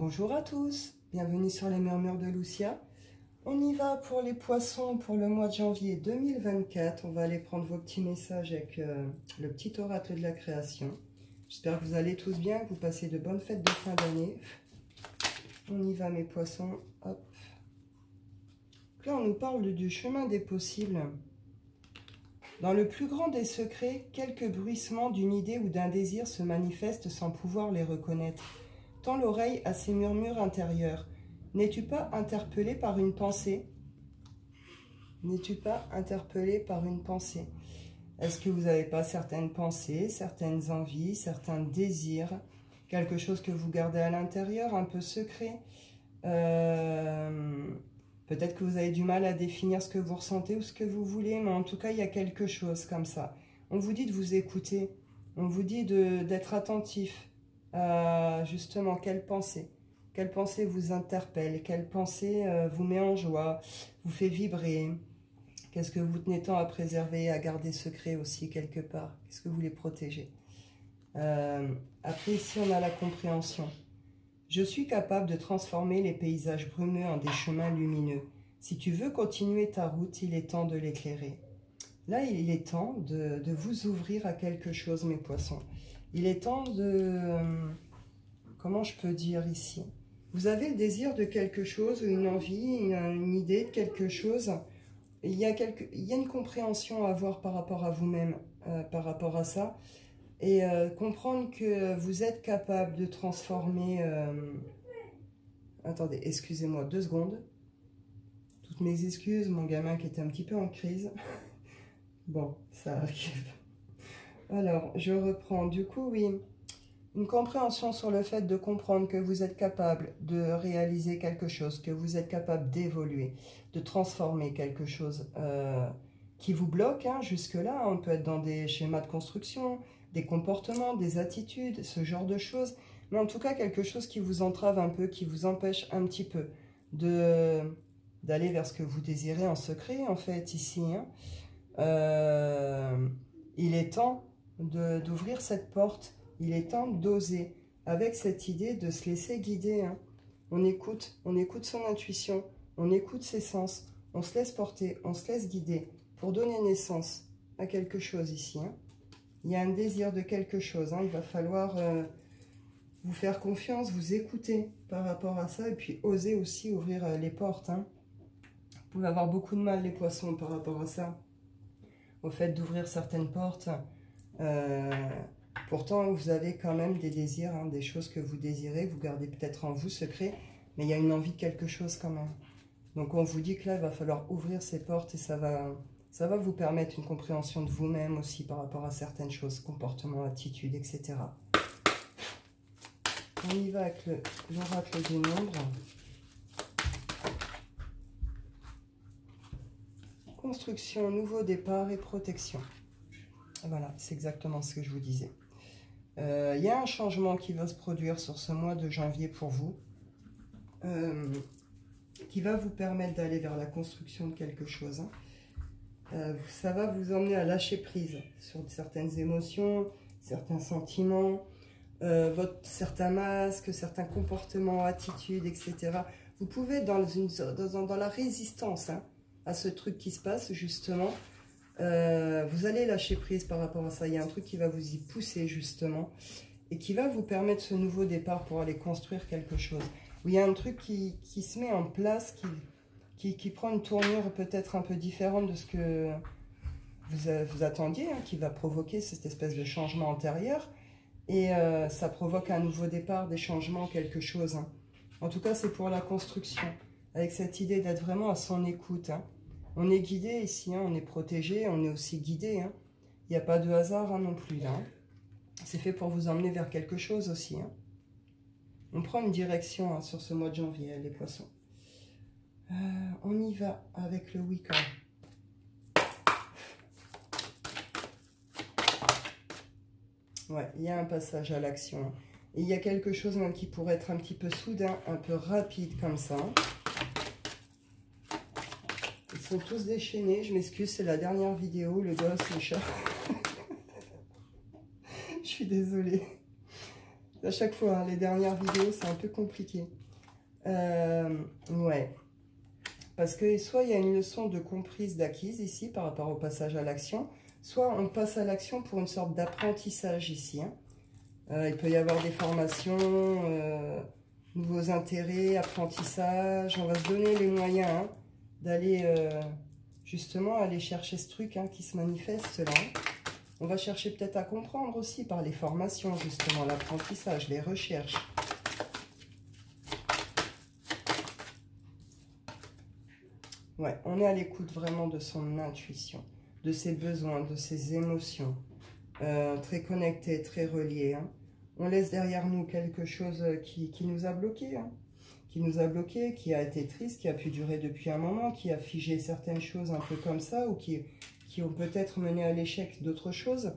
Bonjour à tous, bienvenue sur les murmures de Lucia. On y va pour les poissons pour le mois de janvier 2024. On va aller prendre vos petits messages avec euh, le petit oracle de la création. J'espère que vous allez tous bien, que vous passez de bonnes fêtes de fin d'année. On y va mes poissons. Hop. Là, on nous parle du chemin des possibles. Dans le plus grand des secrets, quelques bruissements d'une idée ou d'un désir se manifestent sans pouvoir les reconnaître l'oreille à ces murmures intérieurs. N'es-tu pas interpellé par une pensée? N'es-tu pas interpellé par une pensée? Est-ce que vous n'avez pas certaines pensées, certaines envies, certains désirs Quelque chose que vous gardez à l'intérieur, un peu secret? Euh, Peut-être que vous avez du mal à définir ce que vous ressentez ou ce que vous voulez, mais en tout cas, il y a quelque chose comme ça. On vous dit de vous écouter, on vous dit d'être attentif, euh, justement, quelle pensée? Quelle pensée vous interpelle? Quelle pensée euh, vous met en joie? Vous fait vibrer? Qu'est-ce que vous tenez tant à préserver, à garder secret aussi quelque part? Qu'est-ce que vous voulez protéger? Euh, Après, ici, on a la compréhension. Je suis capable de transformer les paysages brumeux en des chemins lumineux. Si tu veux continuer ta route, il est temps de l'éclairer. Là, il est temps de, de, vous ouvrir à quelque chose, mes poissons. Il est temps de... Euh, comment je peux dire ici? Vous avez le désir de quelque chose, une envie, une, idée de quelque chose. Il y, a quelque, il y a une compréhension à avoir par rapport à vous-même, euh, par rapport à ça. Et euh, comprendre que vous êtes capable de transformer... Attendez, excusez-moi deux secondes. Toutes mes excuses, mon gamin qui était un petit peu en crise. bon, ça arrive. Alors, je reprends. Du coup, oui, une compréhension sur le fait de comprendre que vous êtes capable de réaliser quelque chose, que vous êtes capable d'évoluer, de transformer quelque chose euh, qui vous bloque. Hein, Jusque-là, on peut être dans des schémas de construction, des comportements, des attitudes, ce genre de choses. Mais en tout cas, quelque chose qui vous entrave un peu, qui vous empêche un petit peu d'aller vers ce que vous désirez en secret, en fait, ici. Hein. Euh, il est temps d'ouvrir cette porte. Il est temps d'oser, avec cette idée de se laisser guider. Hein. On écoute, on écoute son intuition, on écoute ses sens, on se laisse porter, on se laisse guider pour donner naissance à quelque chose ici. Hein. Il y a un désir de quelque chose. Hein. Il va falloir euh, vous faire confiance, vous écouter par rapport à ça et puis oser aussi ouvrir euh, les portes. Vous pouvez avoir beaucoup de mal, les poissons, par rapport à ça. Au fait d'ouvrir certaines portes, euh, pourtant, vous avez quand même des désirs, hein, des choses que vous désirez, vous gardez peut-être en vous secret, mais il y a une envie de quelque chose quand même. Donc on vous dit que là, il va falloir ouvrir ces portes et ça va, ça va vous permettre une compréhension de vous-même aussi par rapport à certaines choses, comportements, attitudes, etc. On y va avec l'oracle du nombre. Construction, nouveau départ et protection. Voilà, c'est exactement ce que je vous disais. Euh, il y a un changement qui va se produire sur ce mois de janvier pour vous, euh, qui va vous permettre d'aller vers la construction de quelque chose. Hein. Euh, ça va vous emmener à lâcher prise sur certaines émotions, certains sentiments, votre, certains masques, certains comportements, attitudes, etc. Vous pouvez dans la résistance hein, à ce truc qui se passe, justement, euh, vous allez lâcher prise par rapport à ça. Il y a un truc qui va vous y pousser justement et qui va vous permettre ce nouveau départ pour aller construire quelque chose. il y a un truc qui, se met en place, qui, qui, prend une tournure peut-être un peu différente de ce que vous, vous attendiez, hein, qui va provoquer cette espèce de changement antérieur. Et euh, ça provoque un nouveau départ, des changements, quelque chose. Hein. En tout cas, c'est pour la construction, avec cette idée d'être vraiment à son écoute. Hein. On est guidé ici, hein, on est protégé, on est aussi guidé. Hein. Il n'y a pas de hasard hein, non plus là. C'est fait pour vous emmener vers quelque chose aussi. On prend une direction sur ce mois de janvier, les poissons. Euh, on y va avec le Wicca. Ouais, il y a un passage à l'action. Il y a quelque chose qui pourrait être un petit peu soudain, un peu rapide comme ça sont tous déchaînés. Je m'excuse, c'est la dernière vidéo. Le gosse, le chat. Je suis désolée. À chaque fois, hein, les dernières vidéos, c'est un peu compliqué. Euh, ouais. Parce que soit il y a une leçon de comprise d'acquise ici par rapport au passage à l'action, soit on passe à l'action pour une sorte d'apprentissage ici. Hein. Euh, il peut y avoir des formations, euh, nouveaux intérêts, apprentissage. On va se donner les moyens hein, d'aller justement aller chercher ce truc qui se manifeste là. On va chercher peut-être à comprendre aussi par les formations, justement, l'apprentissage, les recherches. Ouais, on est à l'écoute vraiment de son intuition, de ses besoins, de ses émotions. Euh, très connecté, très relié. Hein. On laisse derrière nous quelque chose qui, nous a bloqué, hein. Qui nous a bloqué, qui a été triste, qui a pu durer depuis un moment, qui a figé certaines choses un peu comme ça, ou qui, qui ont peut-être mené à l'échec d'autres choses.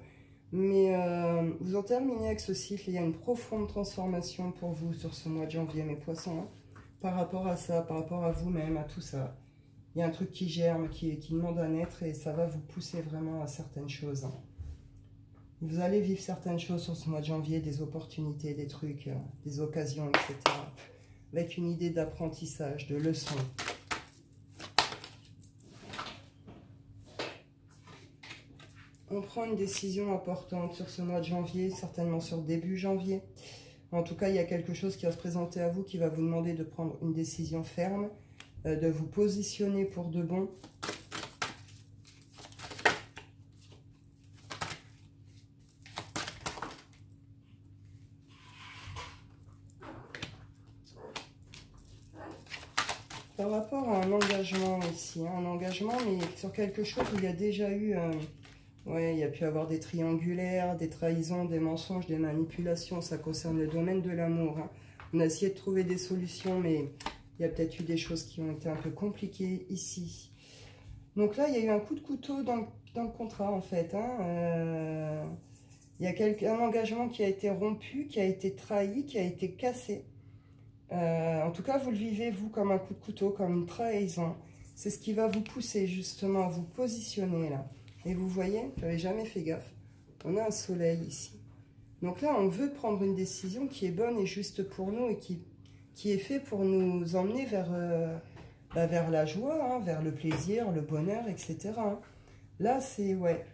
Mais euh, vous en terminez avec ce cycle. Il y a une profonde transformation pour vous sur ce mois de janvier, mes poissons. Hein. par rapport à ça, par rapport à vous-même, à tout ça. Il y a un truc qui germe, qui, demande à naître et ça va vous pousser vraiment à certaines choses. Hein. Vous allez vivre certaines choses sur ce mois de janvier, des opportunités, des trucs, euh, des occasions, etc. Avec une idée d'apprentissage, de leçon. on prend une décision importante sur ce mois de janvier, certainement sur début janvier. En tout cas, il y a quelque chose qui va se présenter à vous qui va vous demander de prendre une décision ferme, euh, de vous positionner pour de bon. Par rapport à un engagement ici, hein, un engagement, mais sur quelque chose où il y a déjà eu... Euh, Ouais, il y a pu avoir des triangulaires, des trahisons, des mensonges, des manipulations. Ça concerne le domaine de l'amour. Hein. On a essayé de trouver des solutions, mais il y a peut-être eu des choses qui ont été un peu compliquées ici. Donc là, il y a eu un coup de couteau dans, le contrat, en fait. Hein. Euh, il y a un engagement qui a été rompu, qui a été trahi, qui a été cassé. Euh, en tout cas, vous le vivez, vous, comme un coup de couteau, comme une trahison. C'est ce qui va vous pousser, justement, à vous positionner, là. Et vous voyez, je n'avais jamais fait gaffe. On a un soleil ici. Donc là, on veut prendre une décision qui est bonne et juste pour nous et qui, qui est fait pour nous emmener vers, euh, bah, la joie, hein, vers le plaisir, le bonheur, etc. Là, c'est, ouais,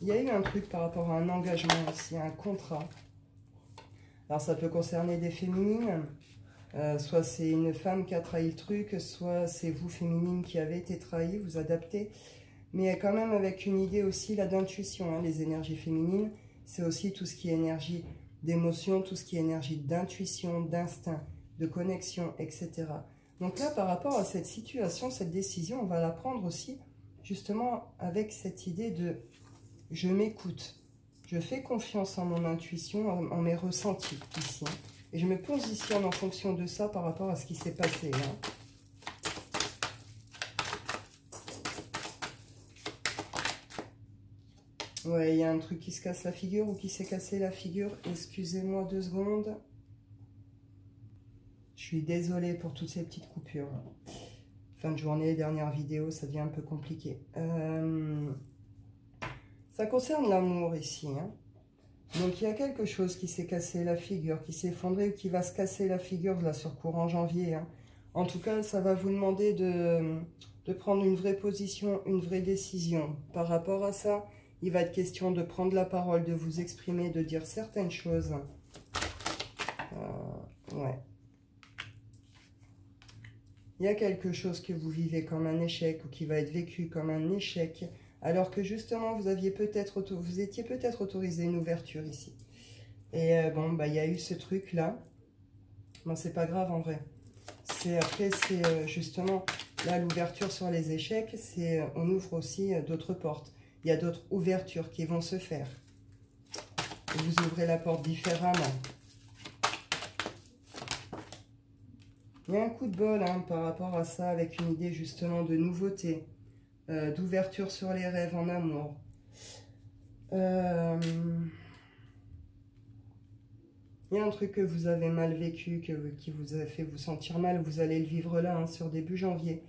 il y a eu un truc par rapport à un engagement aussi, un contrat. Alors, ça peut concerner des féminines. Euh, soit c'est une femme qui a trahi le truc, soit c'est vous, féminine, qui avez été trahi, vous adaptez mais quand même avec une idée aussi là d'intuition. Hein, les énergies féminines, c'est aussi tout ce qui est énergie d'émotion, tout ce qui est énergie d'intuition, d'instinct, de connexion, etc. Donc là, par rapport à cette situation, cette décision, on va la prendre aussi justement avec cette idée de je m'écoute, je fais confiance en mon intuition, en, mes ressentis ici. Hein, et je me positionne en fonction de ça par rapport à ce qui s'est passé. Hein. Ouais, il y a un truc qui se casse la figure ou qui s'est cassé la figure. Excusez-moi deux secondes. Je suis désolée pour toutes ces petites coupures. Fin de journée, dernière vidéo, ça devient un peu compliqué. Euh, ça concerne l'amour ici. Hein. Donc il y a quelque chose qui s'est cassé la figure, qui s'est effondré qui va se casser la figure là sur courant janvier. Hein. En tout cas, ça va vous demander de, de prendre une vraie position, une vraie décision par rapport à ça. Il va être question de prendre la parole, de vous exprimer, de dire certaines choses. Euh, ouais. Il y a quelque chose que vous vivez comme un échec ou qui va être vécu comme un échec, alors que justement, vous, étiez peut-être autorisé une ouverture ici. Et euh, bon, bah, il y a eu ce truc-là. Bon, c'est pas grave en vrai. C'est Après, c'est euh, justement, là, l'ouverture sur les échecs, c'est on ouvre aussi d'autres portes il y a d'autres ouvertures qui vont se faire. vous ouvrez la porte différemment. Il y a un coup de bol hein, par rapport à ça, avec une idée justement de nouveauté, euh, d'ouverture sur les rêves en amour. Euh, il y a un truc que vous avez mal vécu, qui vous a fait vous sentir mal, vous allez le vivre là, hein, sur début janvier.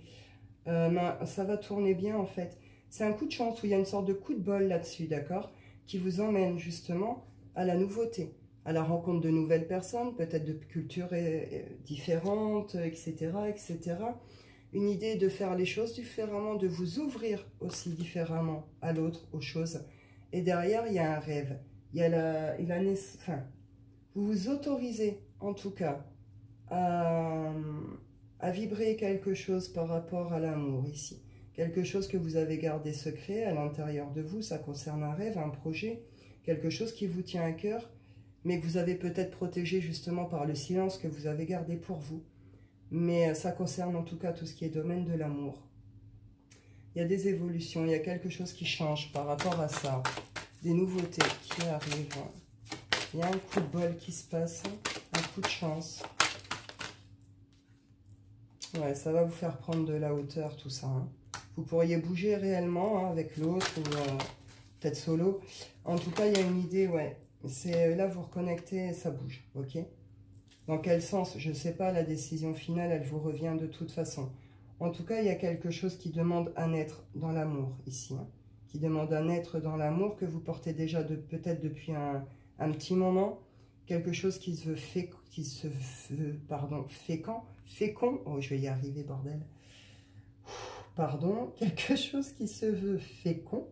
Euh, ça va tourner bien en fait. C'est un coup de chance où il y a une sorte de coup de bol là-dessus, d'accord Qui vous emmène justement à la nouveauté, à la rencontre de nouvelles personnes, peut-être de cultures différentes, etc., etc. Une idée de faire les choses différemment, de vous ouvrir aussi différemment à l'autre, aux choses. Et derrière, il y a un rêve. Il y a la, il vous vous autorisez, en tout cas, à, à vibrer quelque chose par rapport à l'amour ici. Quelque chose que vous avez gardé secret à l'intérieur de vous, ça concerne un rêve, un projet, quelque chose qui vous tient à cœur, mais que vous avez peut-être protégé justement par le silence que vous avez gardé pour vous. Mais euh, ça concerne en tout cas tout ce qui est domaine de l'amour. Il y a des évolutions, il y a quelque chose qui change par rapport à ça. Des nouveautés qui arrivent. Il y a un coup de bol qui se passe, un coup de chance. Ouais, ça va vous faire prendre de la hauteur tout ça. Hein. Vous pourriez bouger réellement hein, avec l'autre ou euh, peut-être solo. En tout cas, il y a une idée, ouais, c'est euh, là, vous reconnectez, ça bouge, ok? Dans quel sens Je ne sais pas, la décision finale, elle vous revient de toute façon. En tout cas, il y a quelque chose qui demande un être dans l'amour, ici. Hein. qui demande un être dans l'amour que vous portez déjà de, peut-être depuis un, petit moment. Quelque chose qui se veut, fait, qui se fécond. Fécond. Oh, je vais y arriver, bordel. Pardon. Quelque chose qui se veut fécond.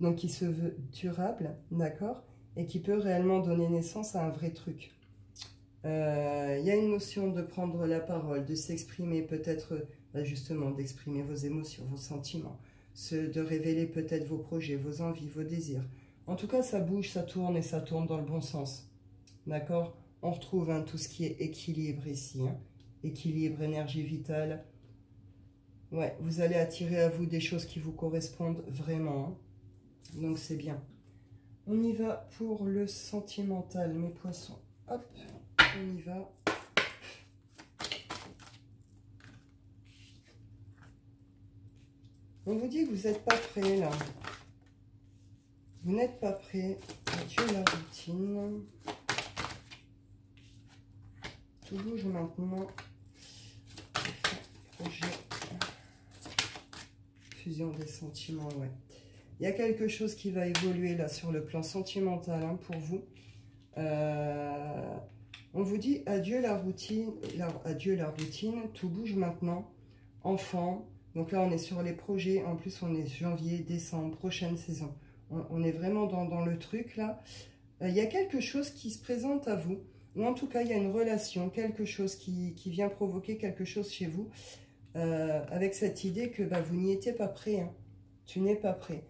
Donc, qui se veut durable, d'accord et qui peut réellement donner naissance à un vrai truc. Euh, il y a une notion de prendre la parole, de s'exprimer peut-être, bah, justement, d'exprimer vos émotions, vos sentiments, de révéler peut-être vos projets, vos envies, vos désirs. En tout cas, ça bouge, ça tourne et ça tourne dans le bon sens. D'accord? On retrouve hein, tout ce qui est équilibre ici. Hein. Équilibre, énergie vitale. Ouais, vous allez attirer à vous des choses qui vous correspondent vraiment. Hein. Donc, c'est bien. On y va pour le sentimental, mes poissons. Hop, on y va. On vous dit que vous n'êtes pas prêt là. Vous n'êtes pas prêt. Adieu la routine. Tout bouge maintenant. Fusion des sentiments, ouais. Il y a quelque chose qui va évoluer là sur le plan sentimental hein, pour vous. Euh, on vous dit adieu la routine, adieu la routine, tout bouge maintenant. Enfant, donc là on est sur les projets, en plus on est janvier, décembre, prochaine saison. On, est vraiment dans, le truc là. Euh, il y a quelque chose qui se présente à vous, ou en tout cas il y a une relation, quelque chose qui, vient provoquer quelque chose chez vous, euh, avec cette idée que bah, vous n'y étiez pas prêt. Hein. Tu n'es pas prêt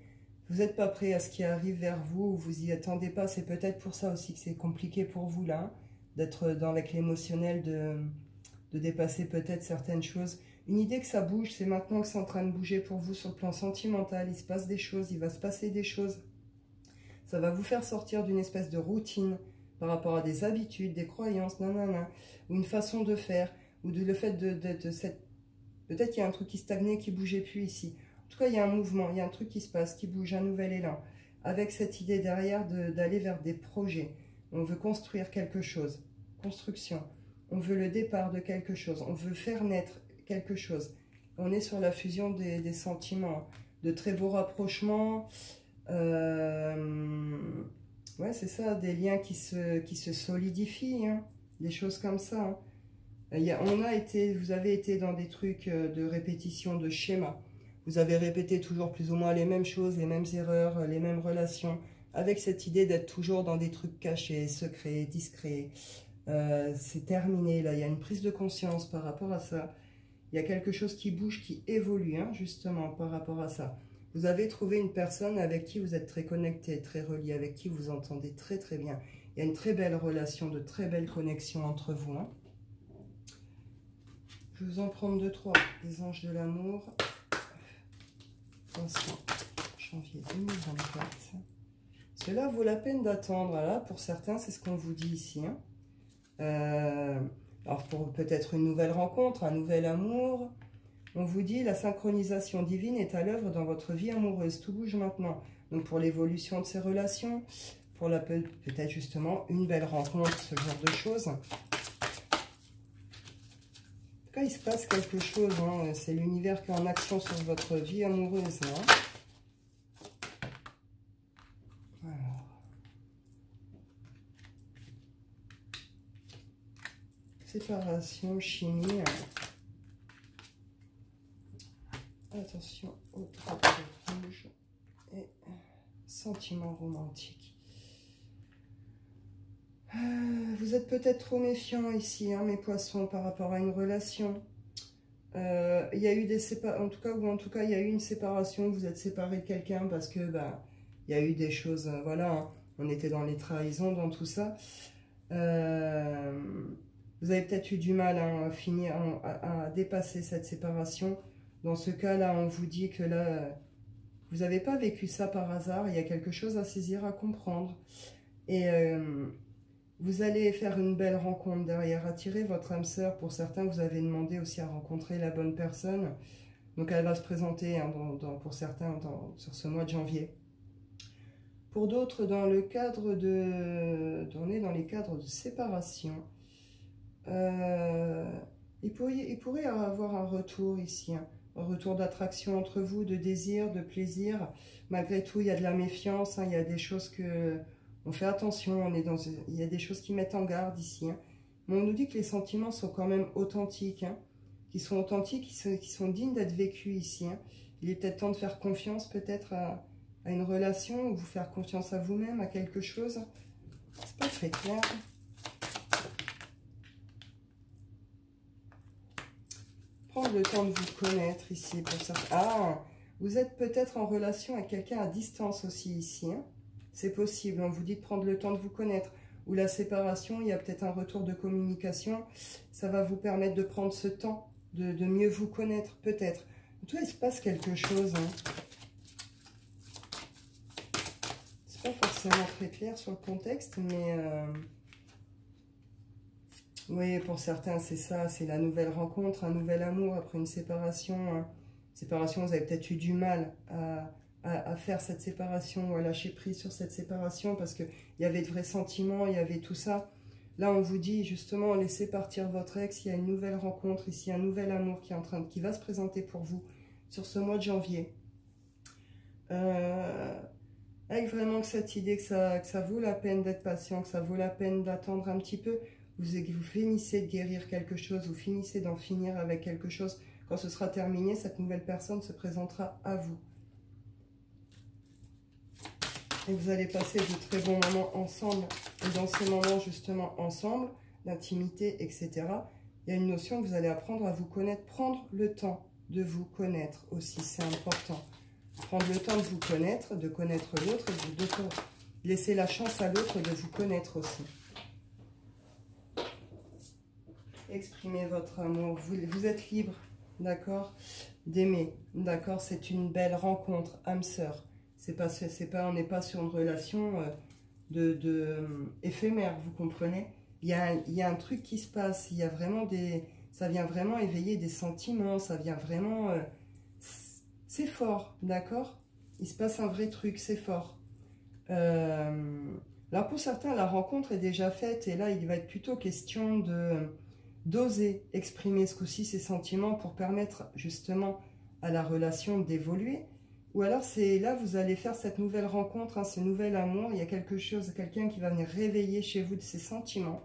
vous n'êtes pas prêt à ce qui arrive vers vous, vous y attendez pas. C'est peut-être pour ça aussi que c'est compliqué pour vous là, d'être dans avec l'émotionnel, de, de dépasser peut-être certaines choses. Une idée que ça bouge, c'est maintenant que c'est en train de bouger pour vous sur le plan sentimental. Il se passe des choses, il va se passer des choses. Ça va vous faire sortir d'une espèce de routine par rapport à des habitudes, des croyances, nanana, ou une façon de faire, ou de le fait de, de, de cette... Peut-être qu'il y a un truc qui stagnait, qui bougeait plus ici. En tout cas, il y a un mouvement, il y a un truc qui se passe, qui bouge, un nouvel élan. Avec cette idée derrière d'aller vers des projets. On veut construire quelque chose. Construction. On veut le départ de quelque chose. On veut faire naître quelque chose. On est sur la fusion des, sentiments. De très beaux rapprochements. Euh, ouais, c'est ça, des liens qui se, qui se solidifient. Hein. Des choses comme ça. Hein. On a été, vous avez été dans des trucs euh, de répétition, de schéma. Vous avez répété toujours plus ou moins les mêmes choses, les mêmes erreurs, les mêmes relations, avec cette idée d'être toujours dans des trucs cachés, secrets, discrets. Euh, c'est terminé, là, il y a une prise de conscience par rapport à ça. Il y a quelque chose qui bouge, qui évolue, hein, justement, par rapport à ça. Vous avez trouvé une personne avec qui vous êtes très connecté, très relié, avec qui vous entendez très très bien. Il y a une très belle relation, de très belles connexions entre vous. Hein. Je vais vous en prendre deux, trois. Les anges de l'amour janvier 2024. Cela vaut la peine d'attendre. Là, pour certains, c'est ce qu'on vous dit ici. Hein. Euh, alors, pour peut-être une nouvelle rencontre, un nouvel amour, on vous dit la synchronisation divine est à l'œuvre dans votre vie amoureuse. Tout bouge maintenant. Donc, pour l'évolution de ces relations, pour peut-être justement une belle rencontre, ce genre de choses. En tout cas, il se passe quelque chose. Hein. C'est l'univers qui est en action sur votre vie amoureuse. Hein. Séparation, chimie. Attention au drapeau rouge et sentiment romantique. Euh, vous êtes peut-être trop méfiant ici, hein, mes poissons, par rapport à une relation. Euh, il y a eu des séparations, en tout cas, ou en tout cas, il y a eu une séparation, vous êtes séparé de quelqu'un parce que, bah, il y a eu des choses, euh, voilà, hein, on était dans les trahisons, dans tout ça. Vous avez peut-être eu du mal à finir, à, dépasser cette séparation. Dans ce cas-là, on vous dit que là, vous n'avez pas vécu ça par hasard. Il y a quelque chose à saisir, à comprendre. Et euh, vous allez faire une belle rencontre derrière. Attirer votre âme sœur. Pour certains, vous avez demandé aussi à rencontrer la bonne personne. Donc, elle va se présenter hein, pour certains sur ce mois de janvier. Pour d'autres, dans le cadre de... On est dans les cadres de séparation. Euh, il, pourrait, il avoir un retour ici. Hein retour d'attraction entre vous, de désir, de plaisir. Malgré tout, il y a de la méfiance, hein. il y a des choses que... On fait attention, on est dans, il y a des choses qui mettent en garde ici. Hein. Mais on nous dit que les sentiments sont quand même authentiques, qui sont authentiques, qui sont, qui sont dignes d'être vécus ici. Il est peut-être temps de faire confiance peut-être à, à, une relation, ou vous faire confiance à vous-même, à quelque chose. C'est pas très clair. prendre le temps de vous connaître ici. Pour ça. Ah, vous êtes peut-être en relation avec quelqu'un à distance aussi ici. Hein. C'est possible, on vous dit de prendre le temps de vous connaître. Ou la séparation, il y a peut-être un retour de communication. Ça va vous permettre de prendre ce temps, de, mieux vous connaître, peut-être. En tout cas, il se passe quelque chose. Hein. C'est pas forcément très clair sur le contexte, mais... Euh, oui, pour certains, c'est ça, c'est la nouvelle rencontre, un nouvel amour après une séparation. Hein. Séparation, vous avez peut-être eu du mal à, faire cette séparation ou à lâcher prise sur cette séparation parce qu'il y avait de vrais sentiments, il y avait tout ça. Là, on vous dit justement, laissez partir votre ex, il y a une nouvelle rencontre ici, un nouvel amour qui, est en train qui va se présenter pour vous sur ce mois de janvier. Euh, avec vraiment cette idée que ça, que ça vaut la peine d'être patient, que ça vaut la peine d'attendre un petit peu vous, finissez de guérir quelque chose, vous finissez d'en finir avec quelque chose, quand ce sera terminé, cette nouvelle personne se présentera à vous. Et vous allez passer de très bons moments ensemble. Et dans ces moments, justement, ensemble, d'intimité, etc., il y a une notion que vous allez apprendre à vous connaître. Prendre le temps de vous connaître aussi, c'est important. Prendre le temps de vous connaître, de connaître l'autre, de, de laisser la chance à l'autre de vous connaître aussi. Exprimez votre amour. Vous, êtes libre, d'accord? D'aimer, d'accord? C'est une belle rencontre, âme sœur. C'est pas, c'est pas, on n'est pas sur une relation euh, de euh, éphémère, vous comprenez? Il y, a, il y, a, un truc qui se passe, il y a vraiment des... Ça vient vraiment éveiller des sentiments, ça vient vraiment... Euh, c'est fort, d'accord? Il se passe un vrai truc, c'est fort. là, pour certains, la rencontre est déjà faite et là, il va être plutôt question de d'oser exprimer ce coup-ci ses sentiments pour permettre justement à la relation d'évoluer. Ou alors c'est là vous allez faire cette nouvelle rencontre, hein, ce nouvel amour. Il y a quelque chose, quelqu'un qui va venir réveiller chez vous de ses sentiments.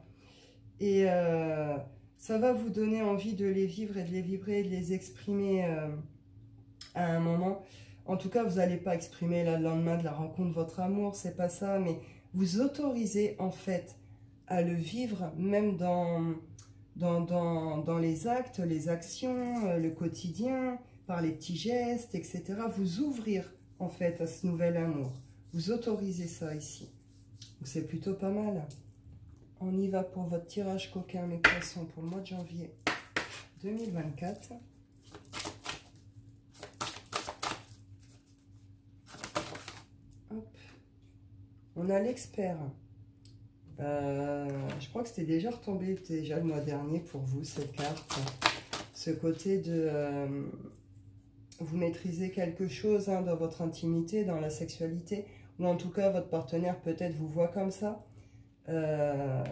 Et euh, ça va vous donner envie de les vivre et de les vibrer, de les exprimer euh, à un moment. En tout cas, vous n'allez pas exprimer le lendemain de la rencontre votre amour, c'est pas ça. Mais vous autorisez en fait à le vivre même dans dans, les actes, les actions, euh, le quotidien, par les petits gestes, etc. Vous ouvrir en fait à ce nouvel amour. Vous autorisez ça ici. C'est plutôt pas mal. On y va pour votre tirage coquin, mes poissons, pour le mois de janvier 2024. On a l'expert. Euh, je crois que c'était déjà retombé déjà le mois dernier pour vous, cette carte. Ce côté de... Euh, vous maîtrisez quelque chose hein, dans votre intimité, dans la sexualité, ou en tout cas votre partenaire peut-être vous voit comme ça. Euh,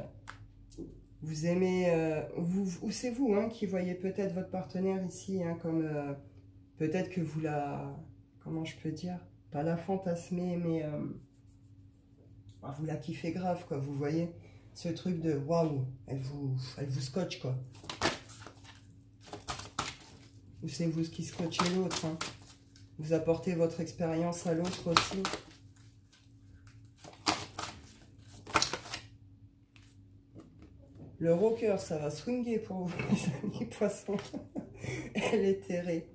vous aimez... vous, ou c'est vous hein, qui voyez peut-être votre partenaire ici hein, comme... peut-être que vous la... Comment je peux dire Pas la fantasmer, mais vous la kiffez grave, quoi, vous voyez ce truc de waouh, elle vous, elle vous scotche quoi. Ou c'est vous qui scotchez l'autre. Hein. Vous apportez votre expérience à l'autre aussi. Le rocker, ça va swinguer pour vous, les amis poissons. Elle est terrée.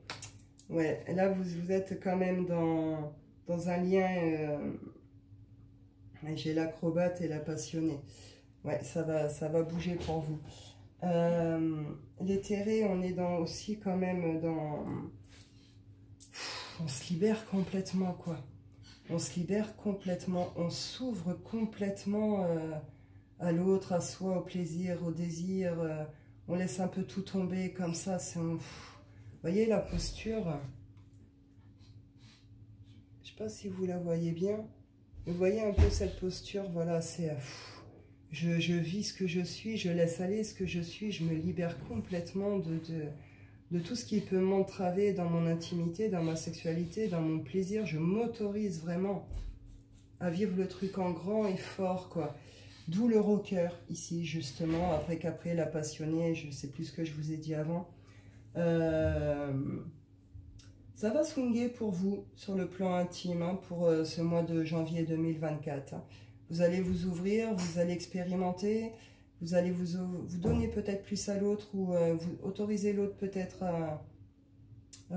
Ouais, là, vous, êtes quand même dans, dans un lien... Euh, j'ai l'acrobate et la passionnée. Ouais, ça va, ça va bouger pour vous. Euh, on est dans, aussi quand même dans... On se libère complètement, quoi. On se libère complètement. On s'ouvre complètement euh, à l'autre, à soi, au plaisir, au désir. Euh, on laisse un peu tout tomber comme ça. Vous voyez la posture? Je sais pas si vous la voyez bien. Vous voyez un peu cette posture Voilà, c'est... Je, je, vis ce que je suis, je laisse aller ce que je suis, je me libère complètement de, de, de tout ce qui peut m'entraver dans mon intimité, dans ma sexualité, dans mon plaisir. Je m'autorise vraiment à vivre le truc en grand et fort, quoi. D'où le rocker ici, justement, après qu'après la passionnée, je sais plus ce que je vous ai dit avant. Euh, ça va swinguer pour vous sur le plan intime hein, pour euh, ce mois de janvier 2024. Vous allez vous ouvrir, vous allez expérimenter, vous allez vous, donner peut-être plus à l'autre ou euh, vous autoriser l'autre peut-être à,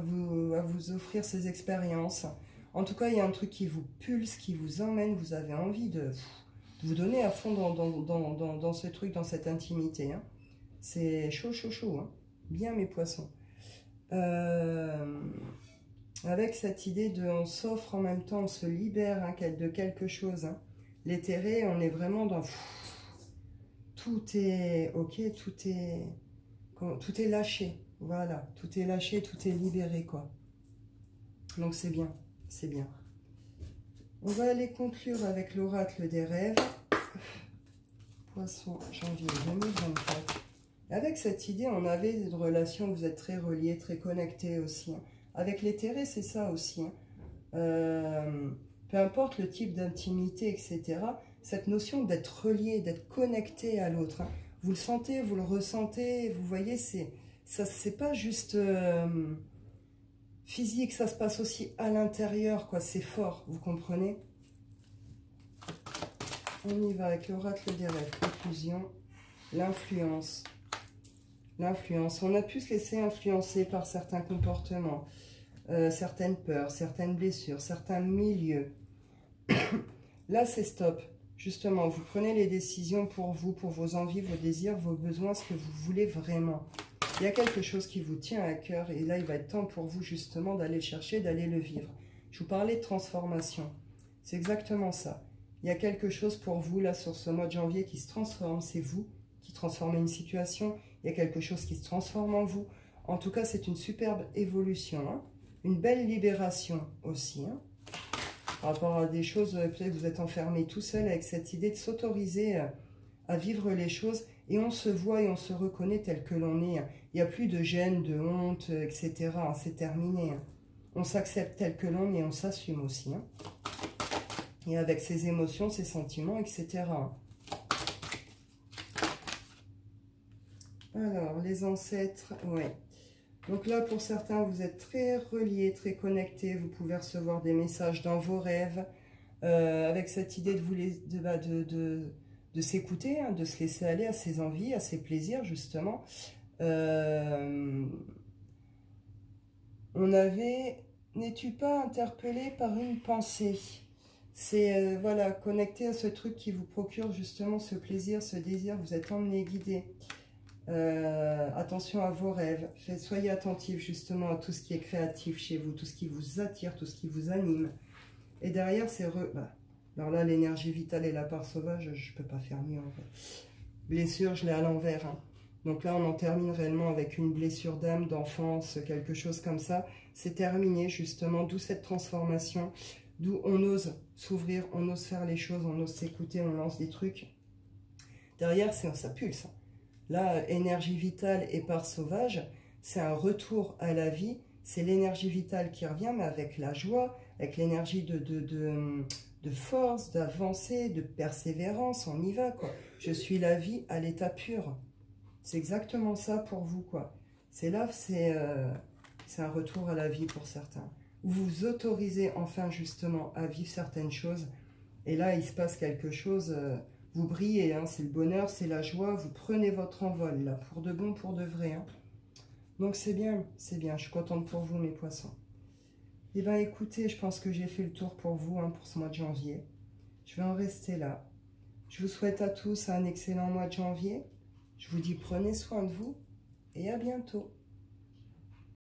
vous, offrir ces expériences. En tout cas, il y a un truc qui vous pulse, qui vous emmène, vous avez envie de vous donner à fond dans, ce truc, dans cette intimité. Hein. C'est chaud, chaud, chaud. Hein. Bien mes poissons. Euh, avec cette idée de on s'offre en même temps, on se libère hein, de quelque chose. Hein. L'éthéré, on est vraiment dans... tout est ok, tout est, tout est lâché. Voilà, tout est lâché, tout est libéré, quoi. Donc c'est bien, c'est bien. On va aller conclure avec l'oracle des rêves. Poisson, janvier 2024. Avec cette idée, on avait une relation, vous êtes très reliés, très connectés aussi. Hein. Avec l'éthéré, c'est ça aussi. Hein. Euh, peu importe le type d'intimité, etc., cette notion d'être relié, d'être connecté à l'autre, hein. vous le sentez, vous le ressentez, vous voyez, c'est ça c'est pas juste... Euh, physique, ça se passe aussi à l'intérieur, quoi. C'est fort, vous comprenez? On y va avec l'oracle des rêves. Conclusion, l'influence. L'influence. On a pu se laisser influencer par certains comportements, euh, certaines peurs, certaines blessures, certains milieux. Là, c'est stop. Justement, vous prenez les décisions pour vous, pour vos envies, vos désirs, vos besoins, ce que vous voulez vraiment. Il y a quelque chose qui vous tient à cœur et là, il va être temps pour vous justement d'aller chercher, d'aller le vivre. Je vous parlais de transformation. C'est exactement ça. Il y a quelque chose pour vous là sur ce mois de janvier qui se transforme. C'est vous qui transformez une situation. Il y a quelque chose qui se transforme en vous. En tout cas, c'est une superbe évolution. Hein. une belle libération aussi. Hein. par rapport à des choses, euh, peut-être vous êtes enfermé tout seul avec cette idée de s'autoriser euh, à vivre les choses et on se voit et on se reconnaît tel que l'on est. Il n'y a plus de gêne, de honte, etc. C'est terminé. On s'accepte tel que l'on est et on s'assume aussi. Hein. Et avec ses émotions, ses sentiments, etc. Alors, les ancêtres, ouais. Donc là, pour certains, vous êtes très reliés, très connectés. Vous pouvez recevoir des messages dans vos rêves. Euh, avec cette idée de, vous les, de, bah, de s'écouter, hein, de se laisser aller à ses envies, à ses plaisirs, justement. Euh, on avait, n'es-tu pas interpellé par une pensée? C'est, euh, voilà, connecté à ce truc qui vous procure justement ce plaisir, ce désir, vous êtes emmené, guidé. Euh, attention à vos rêves, soyez attentifs justement à tout ce qui est créatif chez vous, tout ce qui vous attire, tout ce qui vous anime. Et derrière, c'est... Bah, alors là, l'énergie vitale et la part sauvage, je ne peux pas faire mieux en fait. Blessure, je l'ai à l'envers. Hein. Donc là, on en termine réellement avec une blessure d'âme, d'enfance, quelque chose comme ça. C'est terminé justement, d'où cette transformation, d'où on ose s'ouvrir, on ose faire les choses, on ose s'écouter, on lance des trucs. Derrière, ça pulse. Là, énergie vitale et part sauvage, c'est un retour à la vie. C'est l'énergie vitale qui revient, mais avec la joie, avec l'énergie de, de, de force, d'avancée, de persévérance, on y va, quoi. Je suis la vie à l'état pur. C'est exactement ça pour vous, quoi. C'est là, c'est euh, un retour à la vie pour certains. Vous vous autorisez enfin, justement, à vivre certaines choses. Et là, il se passe quelque chose, euh, vous brillez, hein, c'est le bonheur, c'est la joie, vous prenez votre envol, pour de bon, pour de vrai. Hein. Donc c'est bien, c'est bien, je suis contente pour vous, mes poissons. Eh bien, écoutez, je pense que j'ai fait le tour pour vous, hein, pour ce mois de janvier. Je vais en rester là. Je vous souhaite à tous un excellent mois de janvier. Je vous dis prenez soin de vous et à bientôt.